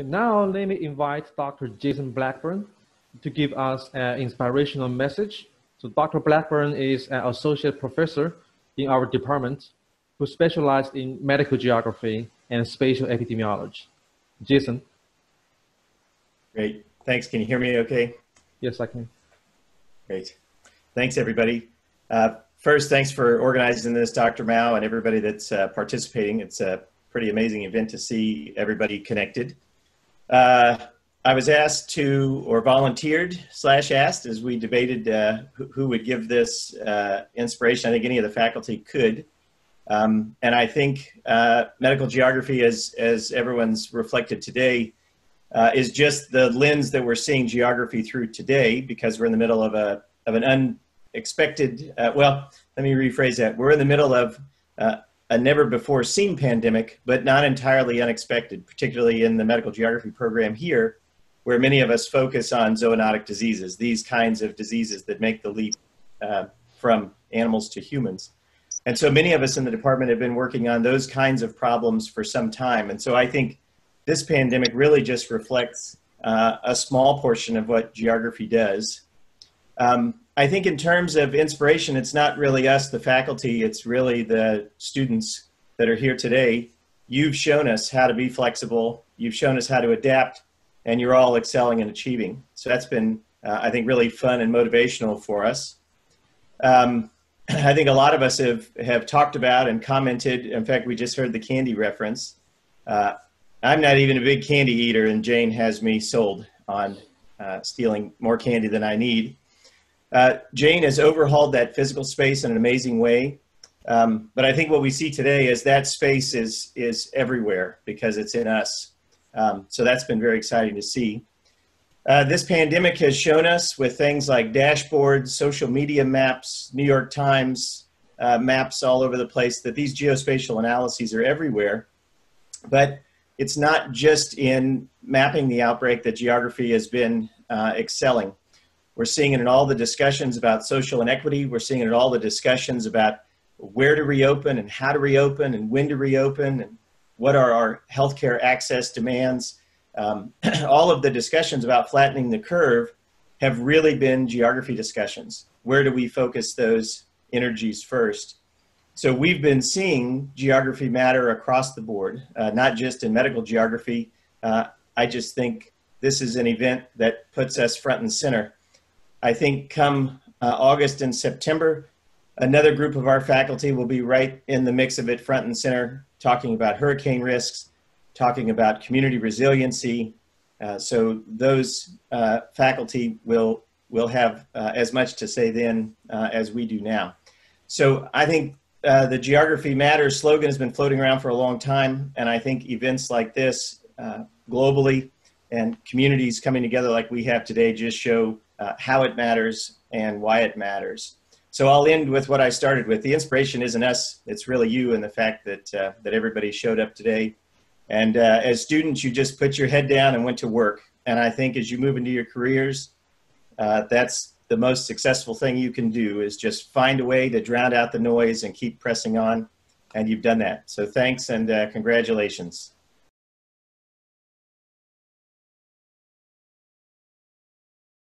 Okay, now let me invite Dr. Jason Blackburn to give us an inspirational message. So Dr. Blackburn is an associate professor in our department who specialized in medical geography and spatial epidemiology. Jason. Great. Thanks. Can you hear me okay? Yes, I can. Great. Thanks, everybody. Uh, first, thanks for organizing this, Dr. Mao, and everybody that's uh, participating. It's a pretty amazing event to see everybody connected. Uh, I was asked to, or volunteered slash asked, as we debated uh, who, would give this uh, inspiration. I think any of the faculty could. Um, and I think uh, medical geography, as, as everyone's reflected today, uh, is just the lens that we're seeing geography through today because we're in the middle of, a, of an unexpected, uh, well, let me rephrase that. We're in the middle of a never before seen pandemic, but not entirely unexpected, particularly in the medical geography program here, where many of us focus on zoonotic diseases, these kinds of diseases that make the leap uh, from animals to humans. And so many of us in the department have been working on those kinds of problems for some time. And so I think this pandemic really just reflects uh, a small portion of what geography does. Um, I think in terms of inspiration, it's not really us, the faculty, it's really the students that are here today. You've shown us how to be flexible, you've shown us how to adapt, and you're all excelling and achieving. So that's been, uh, I think, really fun and motivational for us. Um, I think a lot of us have, have talked about and commented. In fact, we just heard the candy reference. Uh, I'm not even a big candy eater, and Jane has me sold on uh, stealing more candy than I need. Uh, Jane has overhauled that physical space in an amazing way. Um, but I think what we see today is that space is, is everywhere because it's in us. Um, so that's been very exciting to see. Uh, this pandemic has shown us with things like dashboards, social media maps, New York Times uh, maps all over the place that these geospatial analyses are everywhere. But it's not just in mapping the outbreak that geography has been uh, excelling. We're seeing it in all the discussions about social inequity. We're seeing it in all the discussions about where to reopen and how to reopen and when to reopen and what are our healthcare access demands. Um, all of the discussions about flattening the curve have really been geography discussions. Where do we focus those energies first? So we've been seeing geography matter across the board, uh, not just in medical geography. Uh, I just think this is an event that puts us front and center I think come uh, August and September, another group of our faculty will be right in the mix of it front and center, talking about hurricane risks, talking about community resiliency. Uh, so those uh, faculty will, will have uh, as much to say then uh, as we do now. So I think uh, the Geography Matters slogan has been floating around for a long time, and I think events like this globally and communities coming together like we have today just show uh, how it matters and why it matters. So I'll end with what I started with. The inspiration isn't us; it's really you and the fact that uh, that everybody showed up today. And uh, as students, you just put your head down and went to work. And I think as you move into your careers, uh, that's the most successful thing you can do is just find a way to drown out the noise and keep pressing on. And you've done that. So thanks and uh, congratulations.